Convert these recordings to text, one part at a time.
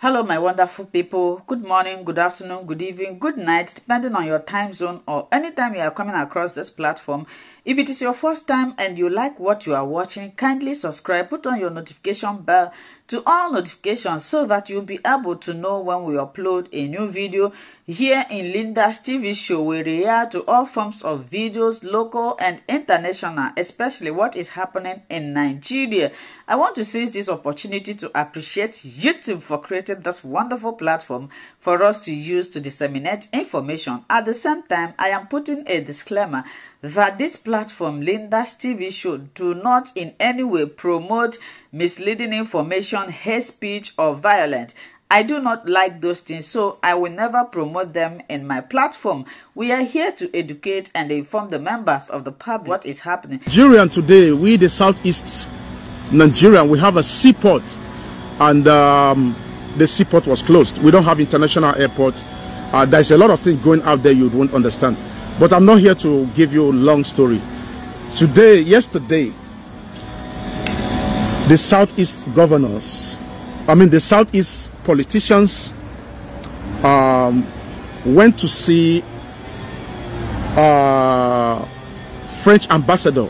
Hello, my wonderful people. Good morning, good afternoon, good evening, good night, depending on your time zone or anytime you are coming across this platform. If it is your first time and you like what you are watching, kindly subscribe, put on your notification bell to all notifications so that you'll be able to know when we upload a new video. Here in Lynda's TV show, we react to all forms of videos, local and international, especially what is happening in Nigeria. I want to seize this opportunity to appreciate YouTube for creating this wonderful platform for us to use to disseminate information. At the same time, I am putting a disclaimer that this platform, Lynda's TV show, do not in any way promote misleading information, hate speech, or violence. I do not like those things, so I will never promote them in my platform. We are here to educate and inform the members of the public what is happening. Nigerian today, we the southeast Nigerian, we have a seaport, and um, the seaport was closed. We don't have international airport. Uh, there's a lot of things going out there you won't understand. But I'm not here to give you a long story. Today, yesterday, the Southeast governors, I mean the Southeast politicians, um, went to see uh, French ambassador.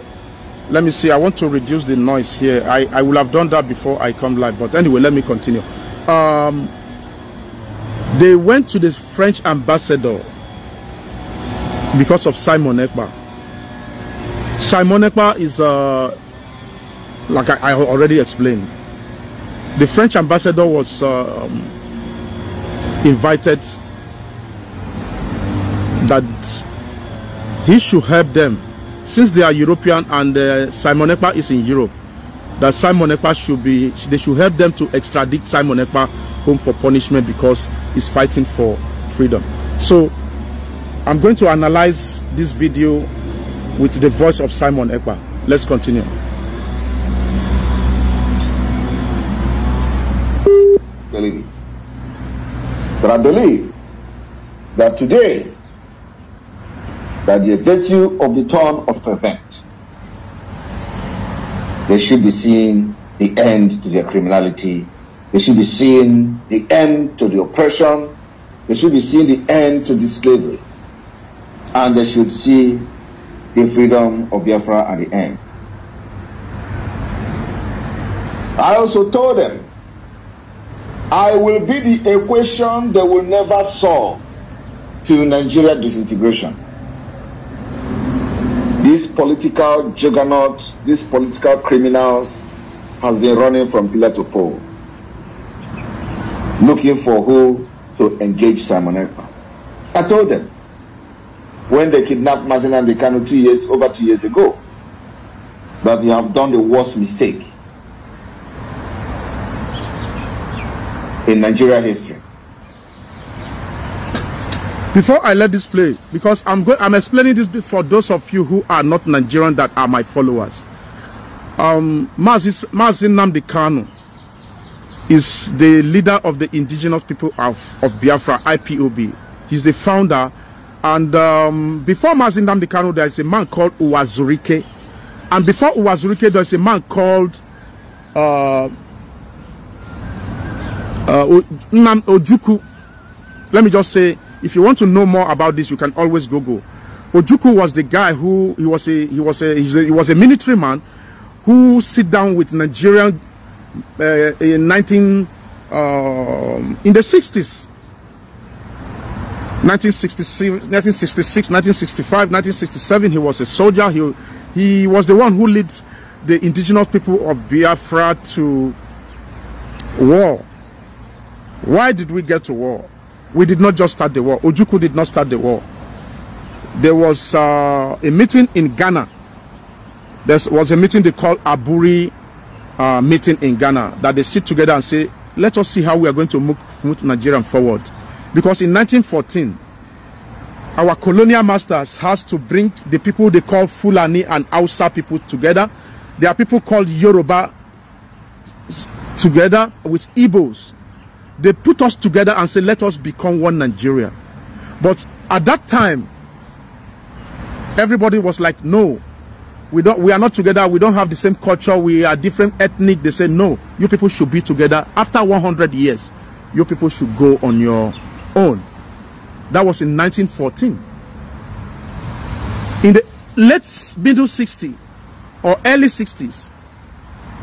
Let me see, I want to reduce the noise here. I, I will have done that before I come live, but anyway, let me continue. Um, they went to the French ambassador because of Simon Ekpa. Simon Ekpa is, uh, like I, I, already explained, the French ambassador was um, invited that he should help them since they are European and uh, Simon Ekpa is in Europe. That Simon Ekpa should be, they should help them to extradite Simon Ekpa home for punishment because he's fighting for freedom. So I'm going to analyze this video with the voice of Simon Ekpa. Let's continue. But I believe that today, that the virtue of the turn of event, they should be seeing the end to their criminality. They should be seeing the end to the oppression. They should be seeing the end to the slavery and they should see the freedom of Biafra at the end. I also told them, I will be the equation they will never solve to Nigeria disintegration. This political juggernaut, these political criminals has been running from pillar to pole, looking for who to engage Simon. I told them, when they kidnapped Mazi Nnamdi Kanu two years, over two years ago, that you have done the worst mistake in Nigeria history. Before I let this play, because I'm going, I'm explaining this for those of you who are not Nigerian that are my followers. Um, Mazi Nnamdi Kanu is the leader of the indigenous people of, of Biafra, IPOB. He's the founder and um, before Mazi Nnamdi Kanu, there is a man called Uwazuruike. And before Uwazuruike, there is a man called uh, uh, Ojukwu. Let me just say, if you want to know more about this, you can always Google. Ojukwu was the guy who he was a he was a, he was a military man who sit down with Nigerian uh, in 19 um, in the 60s 1966, 1965, 1967, he was a soldier. He, he was the one who led the indigenous people of Biafra to war. Why did we get to war? We did not just start the war. Ojukwu did not start the war. There was uh, a meeting in Ghana. There was a meeting they called Aburi uh, meeting in Ghana that they sit together and say, let us see how we are going to move, move Nigeria forward. Because in 1914, our colonial masters has to bring the people they call Fulani and Hausa people together. There are people called Yoruba together with Igbos. They put us together and say, let us become one Nigeria. But at that time, everybody was like, no, we don't, we are not together. We don't have the same culture. We are different ethnic. They say, no, you people should be together. After 100 years, you people should go on your own. That was in 1914. In the late middle 60s or early 60s,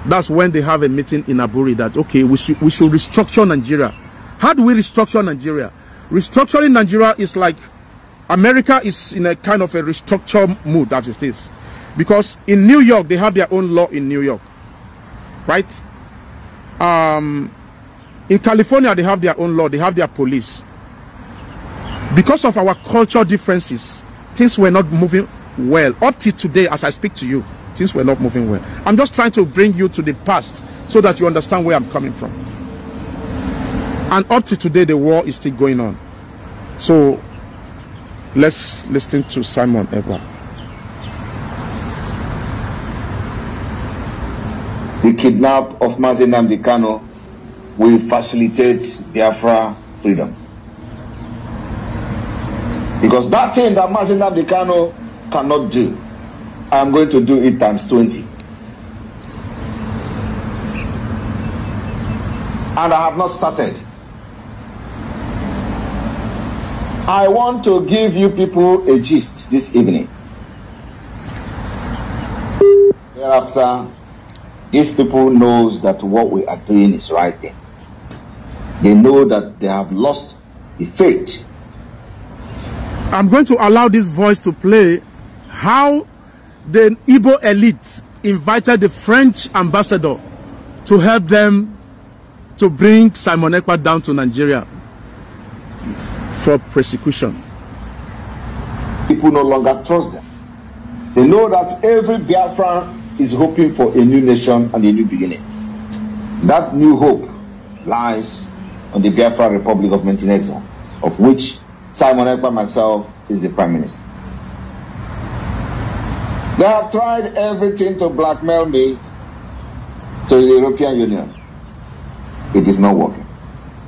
that's when they have a meeting in Aburi that, okay, we should, we should restructure Nigeria. How do we restructure Nigeria? Restructuring Nigeria is like America is in a kind of a restructure mood it is. Because in New York, they have their own law in New York. Right? Um, in California, they have their own law. They have their police. Because of our cultural differences, things were not moving well. Up to today, as I speak to you, things were not moving well. I'm just trying to bring you to the past so that you understand where I'm coming from. And up to today, the war is still going on. So let's listen to Simon Ekpa. The kidnap of Mazi Nnamdi will facilitate Biafra freedom. Because that thing that Mazi Nnamdi Kanu cannot do, I'm going to do it times 20. And I have not started. I want to give you people a gist this evening. Thereafter, these people knows that what we are doing is right thing. They know that they have lost the faith. I'm going to allow this voice to play how the Igbo elite invited the French ambassador to help them to bring Simon Ekpa down to Nigeria for persecution. People no longer trust them. They know that every Biafran is hoping for a new nation and a new beginning. That new hope lies on the Biafra Republic of Montenegro, of which Simon Ekpa myself is the Prime Minister. They have tried everything to blackmail me to the European Union. It is not working.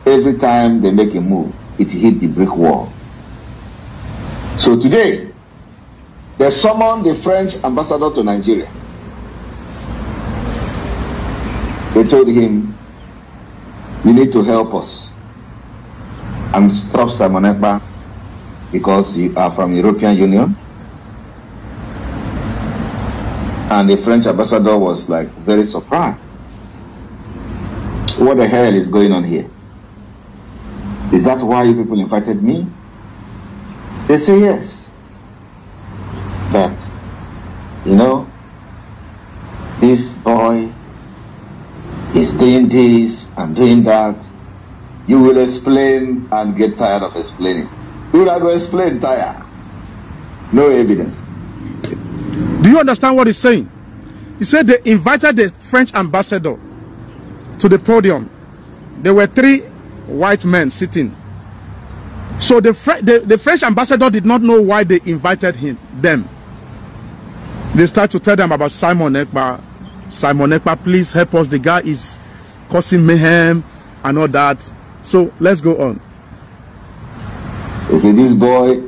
Every time they make a move, it hit the brick wall. So today, they summoned the French ambassador to Nigeria. They told him, you need to help us and stop Simon Ekpa because you are from European Union And the French ambassador was like very surprised. What the hell is going on here? Is that why you people invited me? They say yes. That, you know, this boy is doing this and doing that. You will explain and get tired of explaining. You will go explain tired. No evidence. Do you understand what he's saying? He said they invited the French ambassador to the podium. There were three white men sitting. So the, the, the, French ambassador did not know why they invited him, them. They start to tell them about Simon Ekpa. Simon Ekpa, please help us. The guy is causing mayhem and all that. So let's go on. They say this boy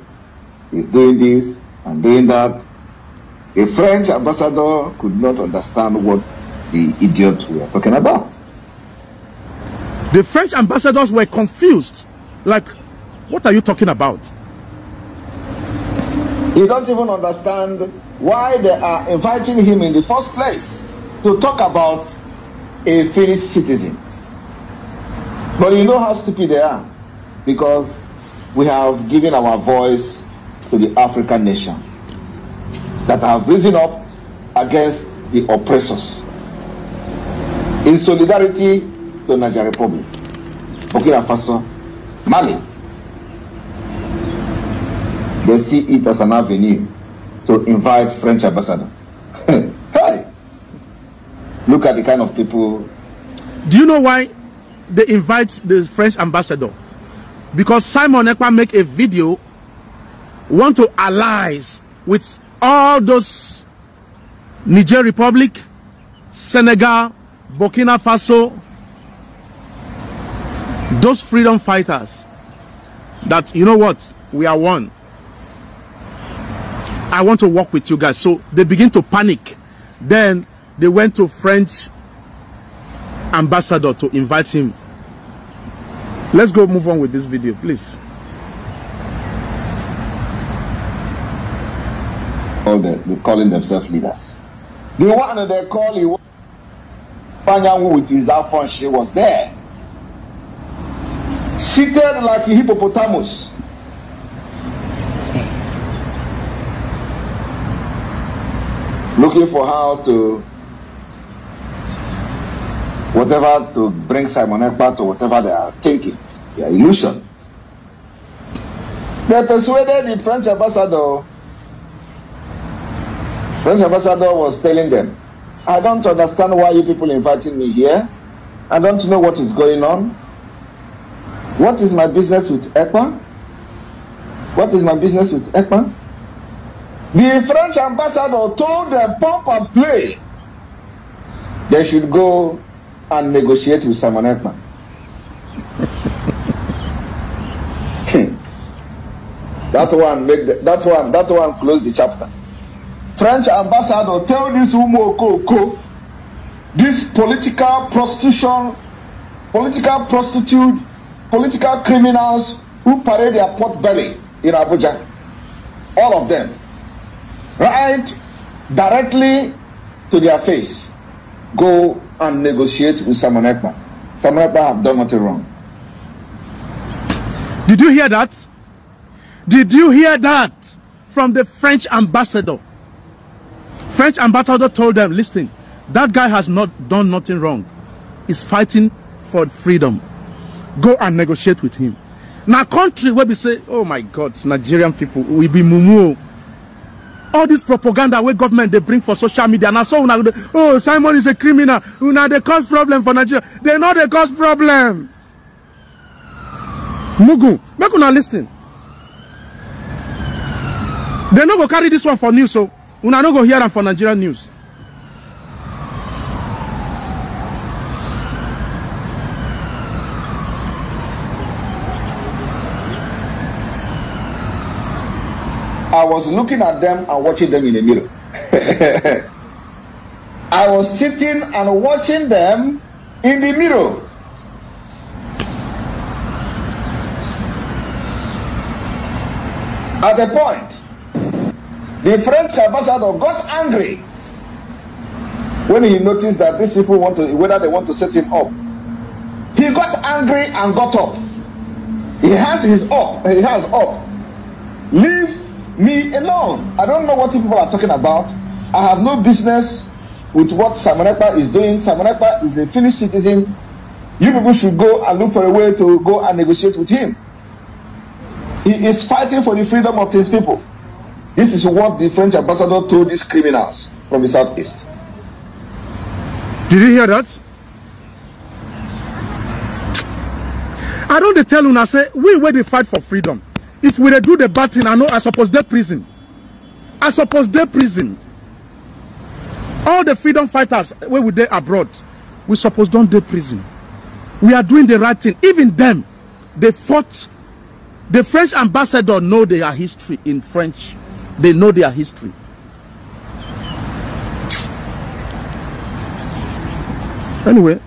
is doing this and doing that. A French ambassador could not understand what the idiot we are talking about. The French ambassadors were confused. Like, what are you talking about? You don't even understand why they are inviting him in the first place to talk about a Finnish citizen. But you know how stupid they are because we have given our voice to the African nation that have risen up against the oppressors in solidarity to Niger Republic, Burkina Faso, Mali. They see it as an avenue to invite French ambassador. hey, look at the kind of people. Do you know why they invite the French ambassador? Because Simon Ekpa make a video, want to allies with all those Niger Republic, Senegal, Burkina Faso, those freedom fighters that, you know what, we are one. I want to work with you guys. So they begin to panic. Then they went to French ambassador to invite him. Let's go move on with this video, please. All the, they're calling themselves leaders. The one they call you Panyangu with his iPhone, she was there. Seated like a hippopotamus. Looking for how to whatever to bring Simon Ekpa to whatever they are thinking, their illusion. They persuaded the French ambassador. French ambassador was telling them, I don't understand why you people inviting me here. I don't know what is going on. What is my business with ECPA? What is my business with ECPA? The French ambassador told them, pump and play. They should go and negotiate with Simon Ekman. that one make the, that one that one close the chapter. French ambassador tell this Umo Koko, this political prostitution, political prostitute, political criminals who parade their pot belly in Abuja, all of them, right directly to their face, go and negotiate with Simon Ekpa. Simon Ekpa have done nothing wrong. Did you hear that? Did you hear that from the French ambassador? French ambassador told them, listen, that guy has not done nothing wrong. He's fighting for freedom. Go and negotiate with him. Now country where we say, oh my God, Nigerian people, we be mumu all this propaganda wey government dey bring for social media na so una dey oh simon is a criminal. Una dey cause problem for nigeria. Dey no dey cause problem. Mugu make una lis ten. Dey no go carry this one for news o una no go hear am for nigeria news was looking at them and watching them in the mirror. I was sitting and watching them in the mirror. At a point, the French ambassador got angry when he noticed that these people want to, whether they want to set him up. He got angry and got up. He has his up. He has up. Leave me alone. I don't know what people are talking about. I have no business with what Simon is doing. Simon is a Finnish citizen. You people should go and look for a way to go and negotiate with him. He is fighting for the freedom of his people. This is what the French ambassador told these criminals from the southeast. Did you hear that? I don't tell una say we wey dey fight for freedom if we dey do the bad thing i know i suppose dey prison. I suppose dey prison. All the freedom fighters wey we dey abroad we suppose don dey prison. We are doing the right thing. Even them they fought. The french ambassador know their history in french. They know their history. Anyway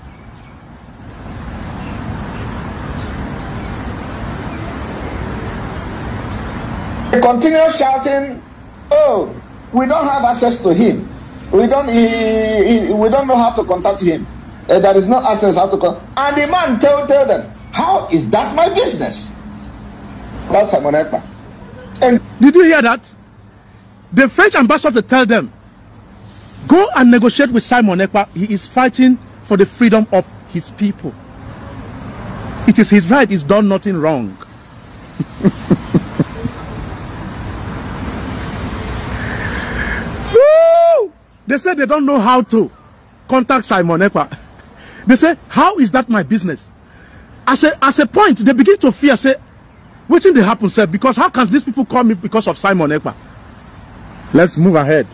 They continue shouting, "Oh, we don't have access to him. We don't. He, he, we don't know how to contact him. Uh, there is no access how to con." And the man tell tell them, "How is that my business?" That's Simon Ekpa. And Did you hear that? The French ambassador tell them, go and negotiate with Simon Ekpa. He is fighting for the freedom of his people. It is his right. He's done nothing wrong. They say they don't know how to contact Simon Ekpa. They say, how is that my business? As a, as a point, they begin to fear, say, wetin dey happen sef because how can these people call me because of simon ekpa let's move ahead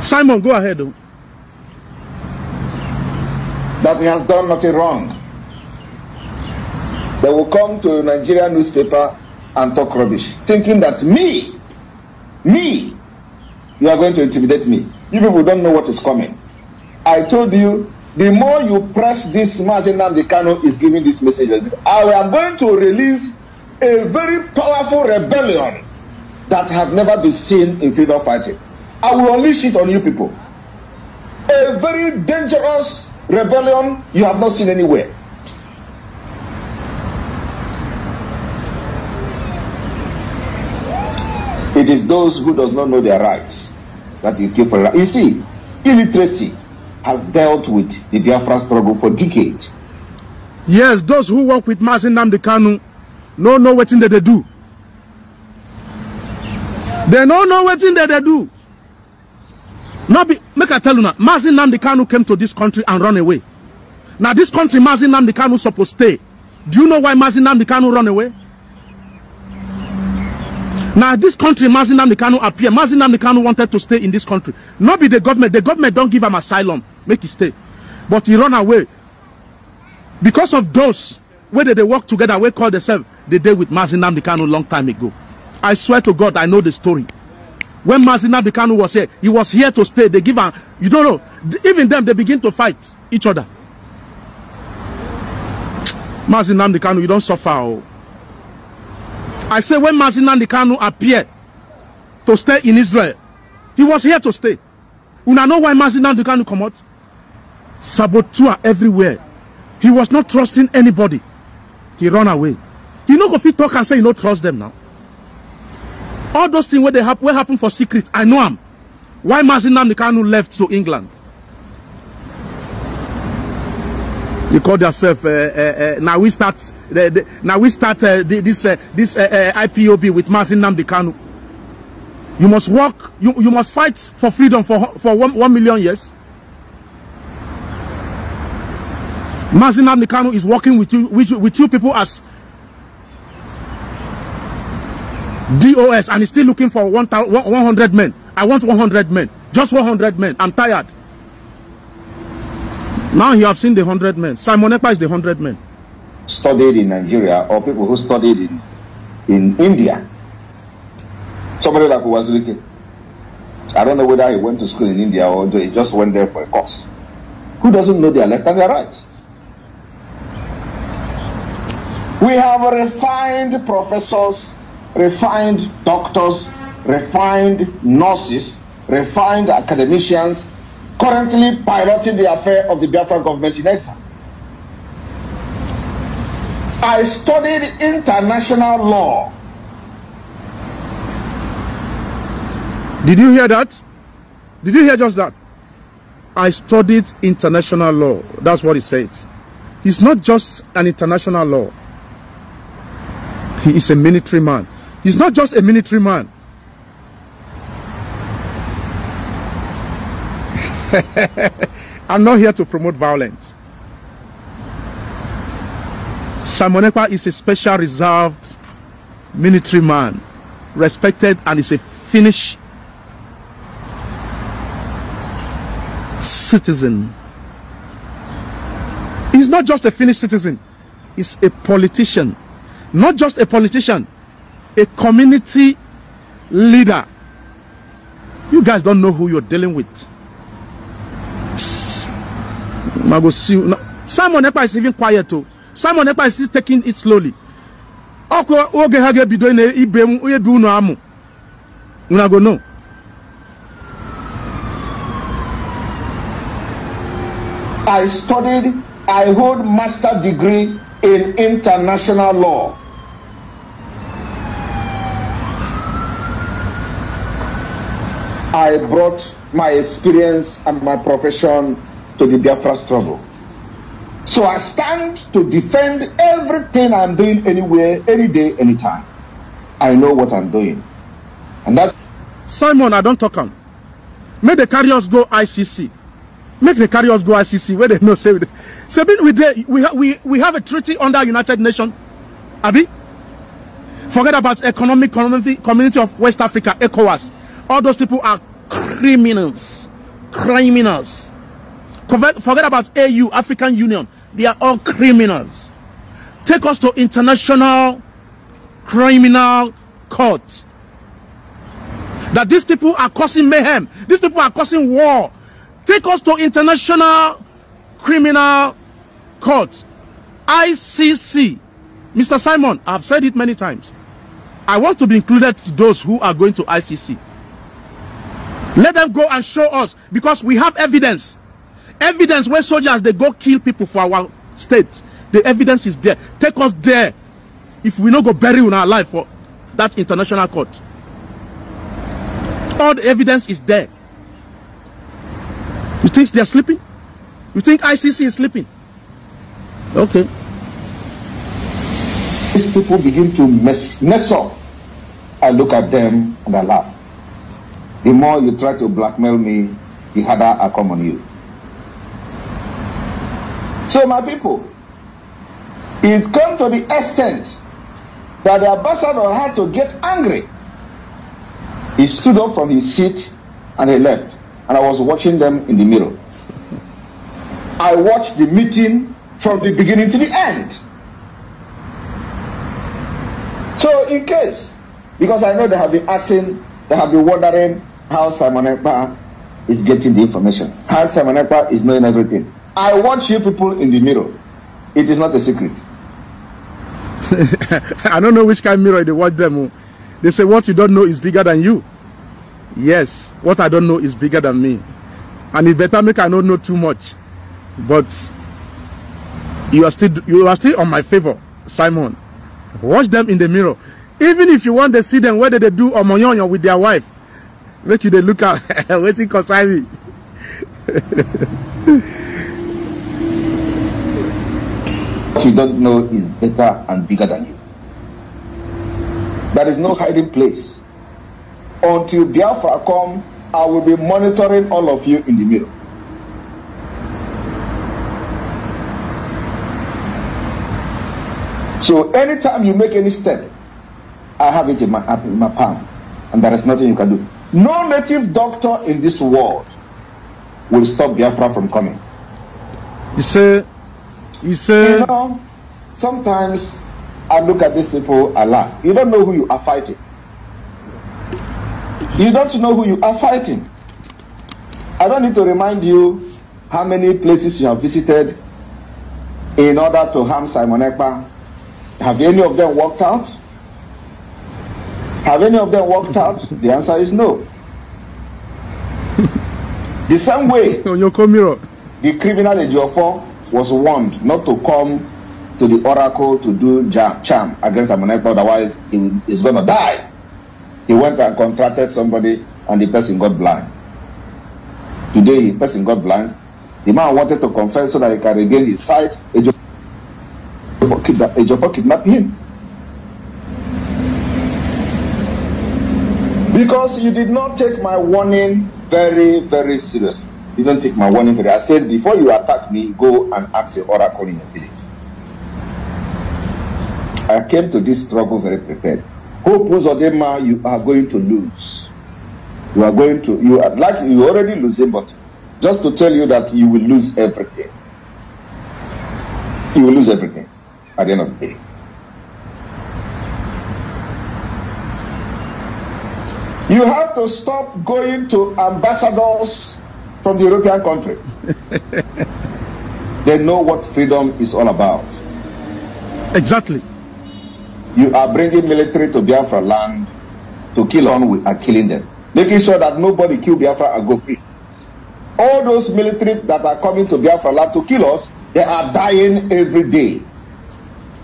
simon go ahead o that he has done nothing wrong. They will come to a Nigerian newspaper and talk rubbish, thinking that me, me, you are going to intimidate me. You people don't know what is coming. I told you the more you press this Mazi Nnamdi Kanu is giving this message. I am going to release a very powerful rebellion that have never been seen in freedom fighting. I will unleash it on you people. A very dangerous rebellion you have not seen anywhere. It is those who does not know their rights that you kill for. You see, illiteracy has dealt with the Biafra struggle for decades. Yes, those who work with Mazi Nnamdi Kanu no know wetin dem dey do. They no know wetin dem dey do. No be make I tell una, Mazi Nnamdi Kanu came to this country and run away. Na this country Mazi Nnamdi Kanu suppose stay. Do you know why Mazi Nnamdi Kanu run away? Na this country Mazi Nnamdi appear. Mazi Nnamdi wanted to stay in this country. No be the government. The government don give him asylum, make e stay. But he run away because of those dey dey work together wey call themselves dey dey with Mazi Nnamdi long time ago. I swear to God, I know the story. When Mazi Nnamdi was here, he was here to stay. They give am, you don't know. Even them, they begin to fight each other. Mazi Nnamdi you don't suffer. Oh. I say when Mazi Nnamdi Kanu appeared to stay in Israel, he was here to stay. Una know why Mazi Nnamdi Kanu come out? Saboteur everywhere. He was not trusting anybody. He run away. He no go fit talk and say you no trust them now. All those things where they happen, where happen for secret, I know am. Why Mazi Nnamdi Kanu left to England? You call yourself uh, uh, uh, now we start the, the, now we start uh, the, this uh, this uh, uh, IPOB with Mazi Nnamdi Kanu. You must work. You you must fight for freedom for for one, one million years. Mazi Nnamdi Kanu is working with you with you, with you people as DOS and he's still looking for 1,000 100 men. I want 100 men. Just 100 men. I'm tired. Now you have seen the 100 men. Simon Ekpa is the 100 men. studied in Nigeria or people who studied in, in India. Somebody like Uwazulike. I don't know whether he went to school in India or he just went there for a course. Who doesn't know their left and their right? We have refined professors, refined doctors, refined nurses, refined academicians currently piloting the affair of the Biafra government in exile. I studied international law. Did you hear that? Did you hear just that? I studied international law. That's what he said. He's not just an international law. He is a military man. He's not just a military man. I'm not here to promote violence. Simon Ekpa is a special reserved military man, respected and is a Finnish citizen. He's not just a Finnish citizen, he's a politician. Not just a politician, a community leader. You guys don't know who you're dealing with. Mago see you. No, Simon Ekpa is even quiet too. Simon Ekpa is still taking it slowly. Ọkụ oge ha ga-ebido na ibe m onye bi unu amụ. Una go know. I studied, I hold master degree in international law. I brought my experience and my profession to the Biafra struggle. So I stand to defend everything I'm doing anywhere, any day, anytime. I know what I'm doing. And that's Simon, I don't talk am. Make the carriers go ICC. Make the carriers go ICC where they know say we dey- say we we ha, we we have a treaty under United Nations. Abi? Forget about economic community community of West Africa, ECOWAS. All those people are criminals. Criminals. Forget, about AU, African Union. They are all criminals. Take us to international criminal court that these people are causing mayhem. These people are causing war. Take us to international criminal court, ICC. Mr. Simon, I've said it many times. I want to be included to those who are going to ICC. Let them go and show us because we have evidence. Evidence where soldiers they go kill people for our state. The evidence is there. Take us there. If we not go bury in our life for that international court. All the evidence is there. You think they're sleeping? You think ICC is sleeping? Okay. These people begin to mess, mess up. I look at them and I laugh. The more you try to blackmail me, the harder I come on you. So, my people, it come to the extent that the ambassador had to get angry. He stood up from his seat and he left. And I was watching them in the mirror. I watched the meeting from the beginning to the end. So, in case, because I know they have been asking, they have been wondering how Simon Ekpa is getting the information, how Simon Ekpa is knowing everything. I watch you people in the mirror. It is not a secret. I don't know which kind of mirror they watch them. They say what you don't know is bigger than you. Yes, what I don't know is bigger than me. And it better make I not know too much. But you are still you are still on my favor, Simon. Watch them in the mirror. Even if you want to see them whether they do omoyonyo with their wife, make you they look at waiting concern me. What you don't know is better and bigger than you. There is no hiding place. Until Biafra come, I will be monitoring all of you in the mirror. So anytime you make any step, I have it in my, in my palm, and there is nothing you can do. No native doctor in this world will stop Biafra from coming. You say you say You know, sometimes I look at these people, I laugh. You don't know who you are fighting. You don't know who you are fighting. I don't need to remind you how many places you have visited in order to harm Simon Ekpa. Have any of them worked out? Have any of them worked out? The answer is no. the same way the criminal Ejiofor was warned not to come to the oracle to do jam, charm against Amonekpa, otherwise he is going to die. He went and contracted somebody and the person got blind. Today, the person got blind. The man wanted to confess so that he can regain his sight. Ejiofor Ejiofor kidnapped him. Because you did not take my warning very, very seriously. Don't take my warning very. I said before you attack me, go and ask the oracle in your village. I came to this struggle very prepared. Hope Uzodema, you are going to lose. You are going to you are like you already losing, but just to tell you that you will lose everything. You will lose everything at the end of the day. You have to stop going to ambassadors from the European country. they know what freedom is all about. Exactly. You are bringing military to Biafra land to kill on we are killing them. Making sure that nobody kill Biafra and go free. All those military that are coming to Biafra land to kill us, they are dying every day.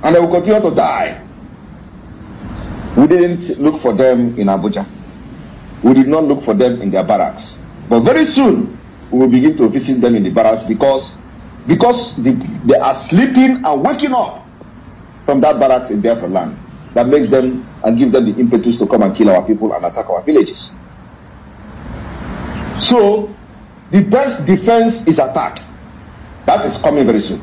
And they will continue to die. We didn't look for them in Abuja. We did not look for them in their barracks. But very soon, we will begin to visit them in the barracks because because the, they are sleeping and waking up from that barracks in Biafra land. That makes them and give them the impetus to come and kill our people and attack our villages. So, the best defense is attack. That is coming very soon.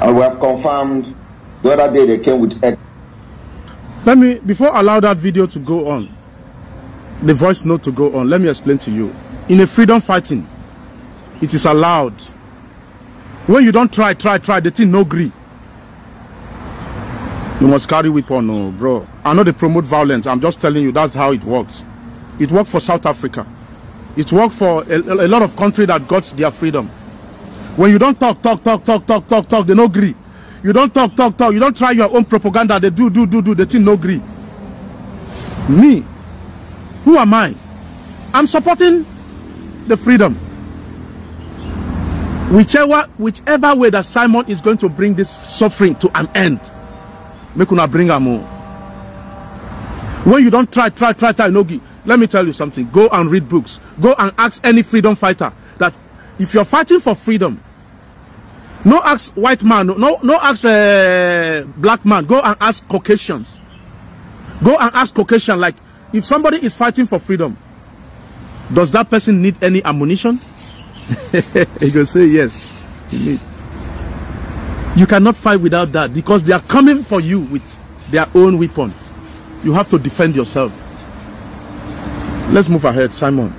And we have confirmed the other day they came with Let me before I allow that video to go on, the voice note to go on, let me explain to you. In a freedom fighting, it is allowed. When you don't try, try, try, the thing no agree. You must carry weapon, no, bro. I know they promote violence. I'm just telling you that's how it works. It worked for South Africa. It worked for a, a lot of countries that got their freedom. When you don't talk, talk, talk, talk, talk, talk, talk, they no agree. You don't talk, talk, talk. You don't try your own propaganda. They do, do, do, do. The thing no agree. Me, who am I? I'm supporting the freedom. Whichever, whichever way that Simon is going to bring this suffering to an end, make una bring am o. When you don't try, try, try, try, no gi- Let me tell you something. Go and read books. Go and ask any freedom fighter that if you're fighting for freedom, no ask white man, no, no ask uh, black man. Go and ask Caucasians. Go and ask Caucasian. Like, if somebody is fighting for freedom, does that person need any ammunition? he can say yes. He needs. You cannot fight without that because they are coming for you with their own weapon. You have to defend yourself. Let's move ahead, Simon.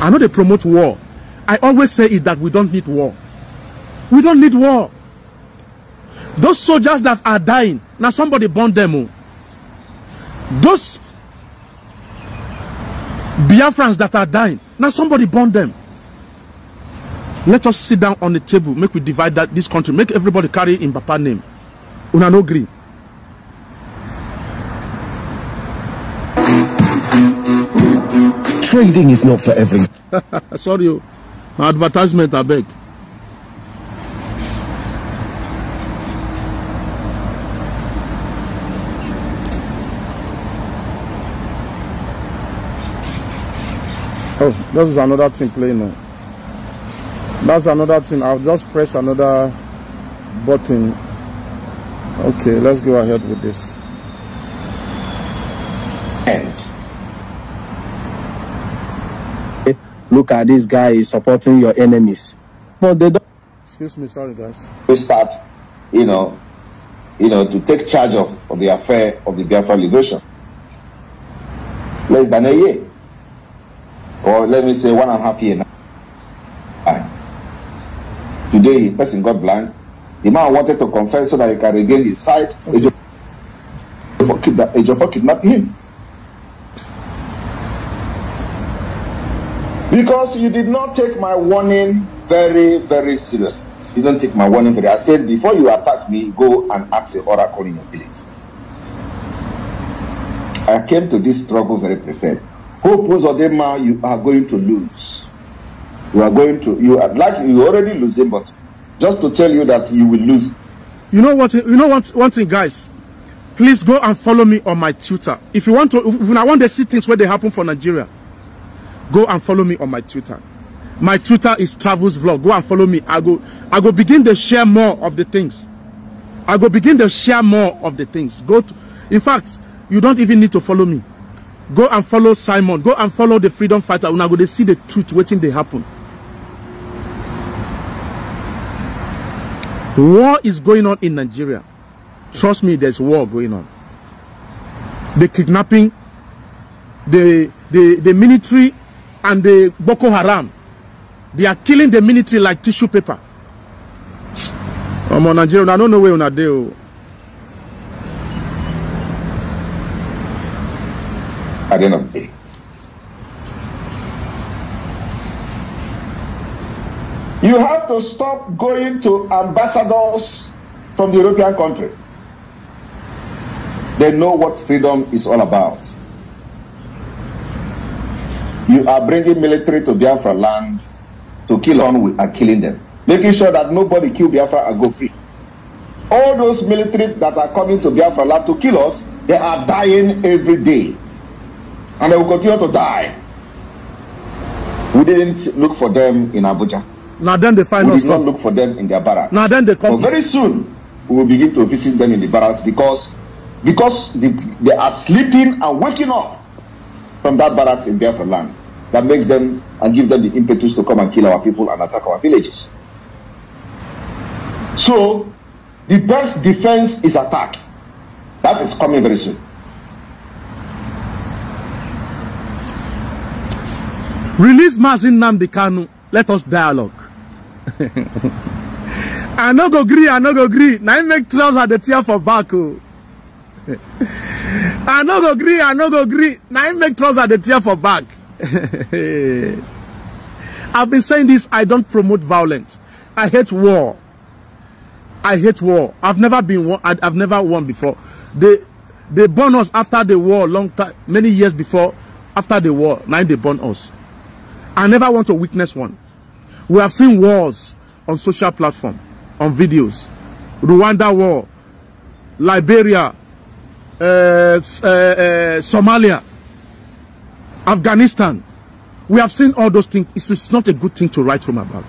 I know they promote war. I always say it that we don't need war. We don't need war. Those soldiers that are dying, now somebody burn them. Oh. Those Biafrans that are dying, now somebody burn them. Let us sit down on the table, make we divide that this country, make everybody carry in Papa name. Una no green. Trading is not for everyone. Sorry, oh. advertisement, I beg. Oh, this is another thing playing now. That's another thing. I'll just press another button. Okay, let's go ahead with this. end. Look at this guy is supporting your enemies. But they don't Excuse me, sorry guys. We start, you know, you know, to take charge of, of the affair of the Biafra liberation. Less than a year. Or let me say one and a half year now. Today, person got blind. The man wanted to confess so that he can regain his sight. Kidna- Ejiofor kidnapped him. Because you did not take my warning very, very seriously. You don't take my warning very I said, before you attack me, go and ask the oracle in your village. I came to this struggle very prepared. Hope Uzodinma, you are going to lose. You are going to, you are like you already losing, but just to tell you that you will lose. You know what? You know what? One thing, guys. Please go and follow me on my Twitter. If you want to, if I want to see things where they happen for Nigeria, go and follow me on my Twitter. My Twitter is Travels Vlog. Go and follow me. I go, I go begin to share more of the things. I go begin to share more of the things. Go to, in fact, you don't even need to follow me. Go and follow Simon. Go and follow the freedom fighter. Una go to see the truth waiting they happen. War is going on in Nigeria. Trust me, there's war going on. The kidnapping, the the the military, and the Boko Haram. They are killing the military like tissue paper. I'm on Nigeria. I don't know where una dey o. at the end of the day. You have to stop going to ambassadors from the European country. They know what freedom is all about. You are bringing military to Biafra land to kill on and killing them, making sure that nobody kill Biafra and go free. All those military that are coming to Biafra land to kill us, they are dying every day and they will continue to die. We didn't look for them in Abuja. Now then they find We us did not look for them in their barracks. Now then they But come. very soon, we will begin to visit them in the barracks because because the, they are sleeping and waking up from that barracks in Biafra land. That makes them and give them the impetus to come and kill our people and attack our villages. So, the best defense is attack. That is coming very soon. Release Mazin Namdi Kanu. Let us dialogue. I no go gree, I no go gree. Now make trouser the tear for back. Oh. I no go gree, I no go gree. Now make trouser the tear for back. I've been saying this, I don't promote violence. I hate war. I hate war. I've never been won, I've never won before. They they born us after the war, long time, many years before, after the war. Now they born us. I never want to witness one. We have seen wars on social platform, on videos. Rwanda war, Liberia, uh, uh, uh, Somalia, Afghanistan. We have seen all those things. It's, it's not a good thing to write home about.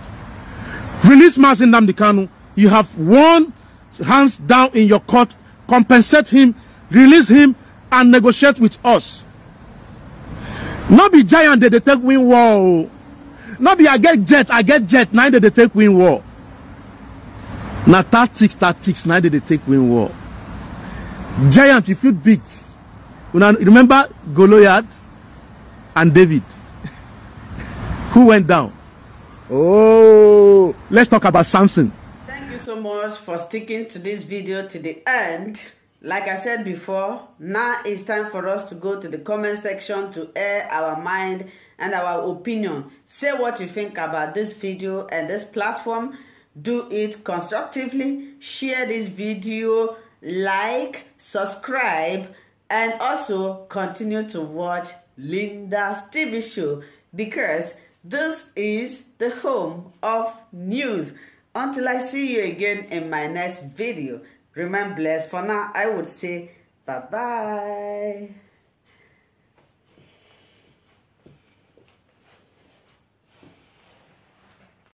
Release Mazi Nnamdi Kanu. You have won hands down in your court. Compensate him, release him, and negotiate with us. Not be giant that they take win war. Oh. Not be I get jet, I get jet. That they take win war. Now tactics, tactics. That they take win war. Giant, if you big. Remember Goliath and David. Who went down? Oh, let's talk about Samson. Thank you so much for sticking to this video to the end. Like I said before, now it's time for us to go to the comment section to air our mind and our opinion. Say what you think about this video and this platform. Do it constructively. Share this video, like, subscribe, and also continue to watch Lynda's TV show because this is the home of news. Until I see you again in my next video, remain blessed. For now, I would say bye-bye.